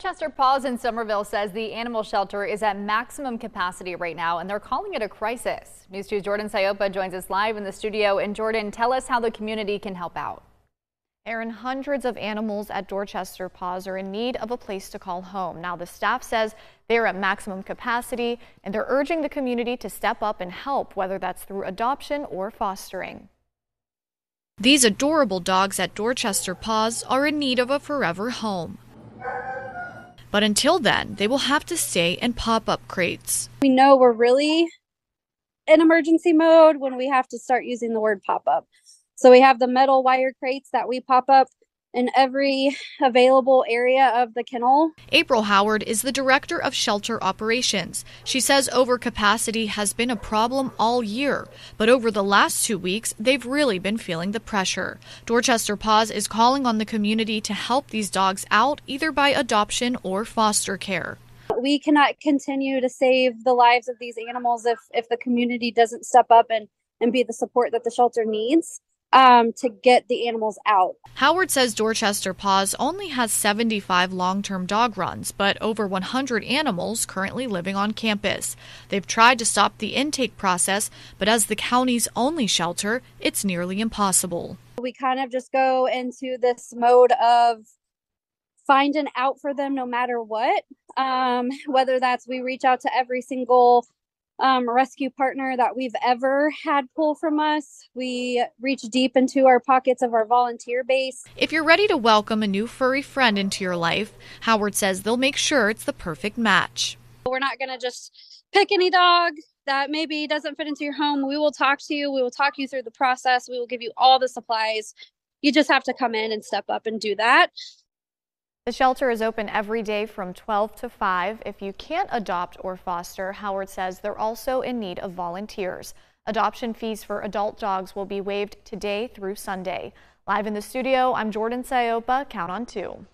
Chester Paws in Summerville says the animal shelter is at maximum capacity right now and they're calling it a crisis. News 2's Jordan Sayopa joins us live in the studio. And Jordan, tell us how the community can help out. Aaron, hundreds of animals at Dorchester Paws are in need of a place to call home. Now, the staff says they're at maximum capacity and they're urging the community to step up and help, whether that's through adoption or fostering. These adorable dogs at Dorchester Paws are in need of a forever home. But until then, they will have to stay in pop up crates. We know we're really in emergency mode when we have to start using the word pop up. So we have the metal wire crates that we pop up in every available area of the kennel. April Howard is the director of shelter operations. She says overcapacity has been a problem all year, but over the last two weeks, they've really been feeling the pressure. Dorchester Paws is calling on the community to help these dogs out either by adoption or foster care. We cannot continue to save the lives of these animals if, if the community doesn't step up and, and be the support that the shelter needs um, to get the animals out. Howard says Dorchester Paws only has 75 long term dog runs, but over 100 animals currently living on campus. They've tried to stop the intake process, but as the county's only shelter, it's nearly impossible. We kind of just go into this mode of finding out for them no matter what. Um, whether that's we reach out to every single um, rescue partner that we've ever had pull from us. We reach deep into our pockets of our volunteer base. If you're ready to welcome a new furry friend into your life, Howard says they'll make sure it's the perfect match. We're not going to just pick any dog that maybe doesn't fit into your home. We will talk to you. We will talk you through the process. We will give you all the supplies. You just have to come in and step up and do that. The shelter is open every day from 12 to 5. If you can't adopt or foster, Howard says they're also in need of volunteers. Adoption fees for adult dogs will be waived today through Sunday. Live in the studio, I'm Jordan Sayopa. Count on two.